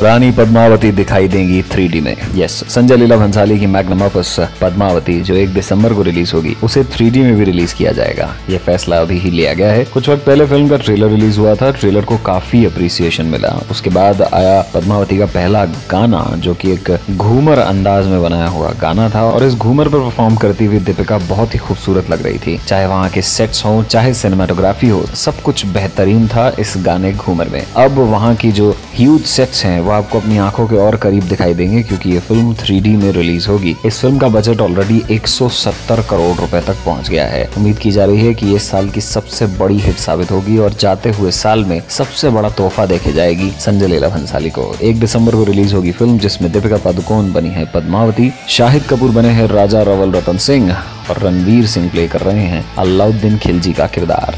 रानी पद्मावती दिखाई देंगी थ्री में। यस संजय लीला भंसाली की मैग्नम ऑपस पद्मावती, जो एक दिसंबर को रिलीज़ होगी, उसे थ्री में भी रिलीज़ किया जाएगा। ये फैसला अभी ही लिया गया है। कुछ वक्त पहले फ़िल्म का ट्रेलर रिलीज़ हुआ था ट्रेलर को काफ़ी अप्रिसिएशन मिला। उसके बाद आया पद्मावती का पहला गाना, जो कि एक घूमर अंदाज में बनाया हुआ गाना था, और इस घूमर पर परफॉर्म करती हुई दीपिका बहुत ही खूबसूरत लग रही थी। चाहे वहाँ के सेट्स हो, चाहे सिनेमाटोग्राफी हो, सब कुछ बेहतरीन था इस गाने घूमर में। अब वहाँ की जो ह्यूज सेट्स हैं वो आपको अपनी आँखों के और करीब दिखाई देंगे, क्योंकि ये फ़िल्म थ्री में रिलीज़ होगी। इस फ़िल्म का बजट ऑलरेडी 170 करोड़ रुपए तक पहुँच गया है। उम्मीद की जा रही है कि ये साल की सबसे बड़ी हिट साबित होगी और जाते हुए साल में सबसे बड़ा तोहफा देखे जाएगी संजय लीला भंसाली को। एक दिसंबर को रिलीज़ होगी फ़िल्म जिसमें दीपिका पादुकोण बनी है पद्मावती, शाहिद कपूर बने हैं राजा रवल रतन सिंह और रणवीर सिंह प्ले कर रहे हैं अलाउद्दीन खिलजी का किरदार।